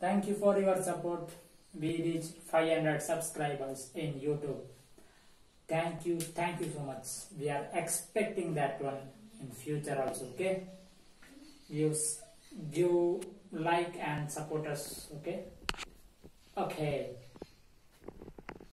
Thank you for your support. We reached 500 subscribers in YouTube. Thank you, thank you so much. We are expecting that one in future also. Okay, you, view, like and support us. Okay, okay.